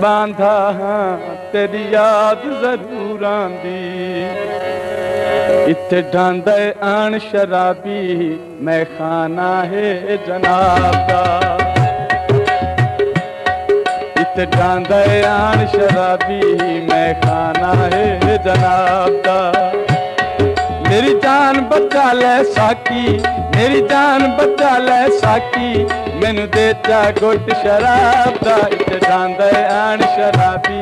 बांधा तेरी यादि ज़रूरु इते डांद आण श मै आन शराबी मैं खाना है जनाब। बचा ले साकी मेरी जान बचा ले साकी। मैनू दे चा गुट शराब दा इतदान दे आन शराबी।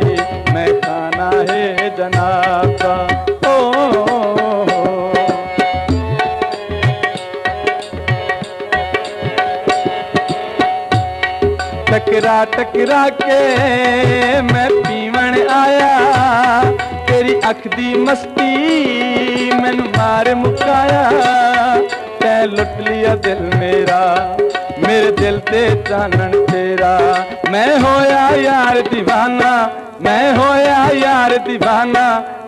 मैं खाना है जनाब दा। ओ, ओ, ओ, ओ टकरा टकरा के मैं पीवन आया। तेरी अख दी मस्ती मैनू मार मुकाया तै लुट लिया दिल मेरा, मेरे दिल ते चानन तेरा। मैं होया यार दीवाना, मैं होया यार दीवाना,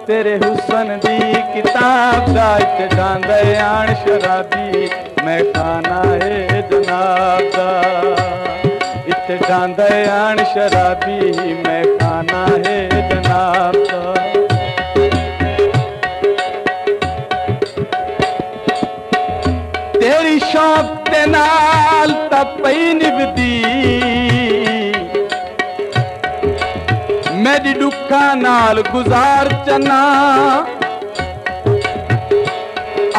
तेरे हुसन दी किताब दा इक गांदा आन शराबी। मैं खाना है जनाब दा, इक गांदा आन शराबी। मैं ਤੇ ਨਾਲ ਤਾਂ ਪਈ ਨਿਭਦੀ। ਮੇਰੀ ਦੁੱਖਾਂ ਨਾਲ ਗੁਜ਼ਾਰ ਚਨਾ।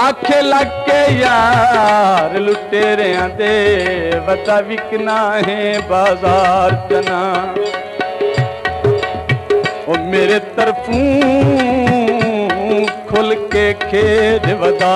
ਆਖੇ ਲੱਗ ਕੇ ਯਾਰ ਲੁਟੇਰਿਆਂ ਦੇ ਵਤਾ ਵਿਕਣਾ ਹੈ ਬਾਜ਼ਾਰ ਚਨਾ। ਉਹ ਮੇਰੇ ਤਰਫੋਂ ਖੁੱਲ ਕੇ ਖੇਡ ਵਦਾ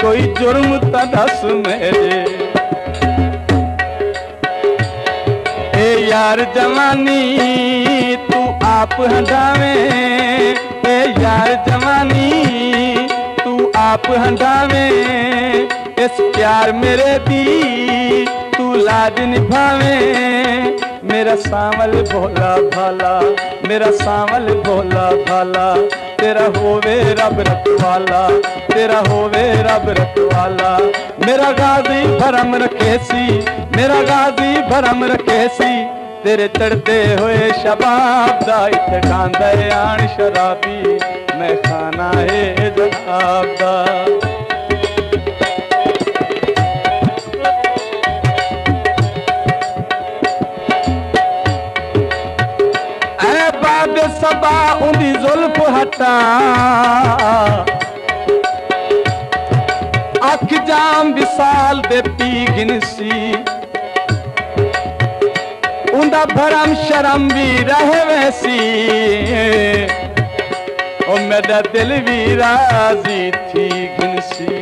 कोई जुर्म तदस मेरे। ए यार जवानी, तू आप हंडावे ए यार जवानी, तू आप हंडावे इस प्यार मेरे दी, तू लाज निभावे। मेरा सावल भोला भाला, मेरा सावल भोला भाला। ਤੇਰਾ ਹੋਵੇ ਰੱਬ ਰਖਵਾਲਾ, ਤੇਰਾ ਹੋਵੇ ਰੱਬ ਰਖਵਾਲਾ। ਮੇਰਾ ਗਾਜ਼ੀ ਭਰਮ ਰੱਖੇ ਸੀ, ਮੇਰਾ ਗਾਜ਼ੀ ਭਰਮ ਰੱਖੇ ਸੀ। ਤੇਰੇ ਤੜਦੇ ਹੋਏ ਸ਼ਬਾਬ ਦਾ ਇੱਥੇ ਖਾਂਦਾ ਆਣ ਸ਼ਰਾਬੀ, ਮੈਂ ਖਾਣਾ ਏ ਜਨਾਬ ਦਾ। सबा उंदी जुल्फ हटा अख जाम विशाल दे पी गिनसी उंदा भरम शर्म भी रहे वैसी ओ मेरा दिल भी राजी थी गिनसी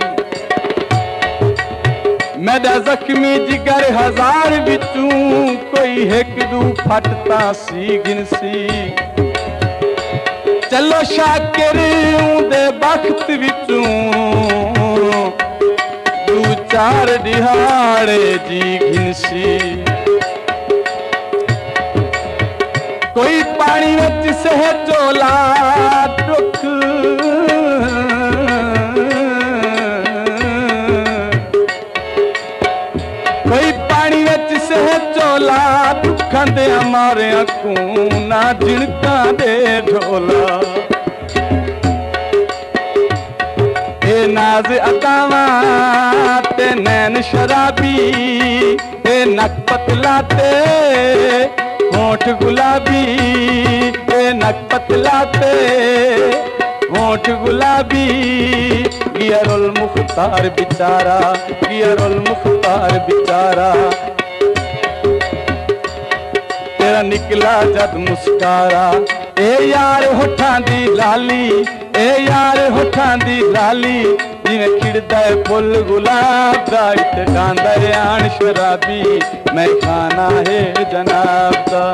मेरा जख्मी जिगर हजार भी तू कोई एक दू फटता सी गिनसी ਚੱਲੋ ਸ਼ਾਕਿਰ ਦੇ ਬਖਤ ਵਿੱਚੋਂ ਦੂ ਚਾਰ ਦਿਹਾੜੇ ਜੀ ਗਿਨਸੀ ਕੋਈ ਪਾਣੀ ਵਿੱਚ ਸਹਿ ਝੋਲਾ ਖਾਂਦਿਆਂ ਮਾਰਿਆ ਕੂਨਾ ਜਿਣਕਾਂ ਦੇ ਢੋਲਾ। ਏ ਨਾਜ਼ ਅਕਾਵਾ ਤੇ ਨੈਣ ਸ਼ਰਾਬੀ, ਏ ਨਕ ਪਤਲਾ ਤੇ ਹੋਠ ਗੁਲਾਬੀ, ਏ ਨਕ ਪਤਲਾ ਤੇ होठ गुलाबी गियरुल मुख्तार बिचारा गियरुल मुख्तार बिचारा मेरा निकला जद मुस्कारा। ए यार होठां दी लाली, ए यार होठां दी लाली। जिवें खिड़दा है फुल गुलाब दा इतकांदा शराबी। मैं खाना है जनाब दा।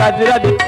Quadrilha de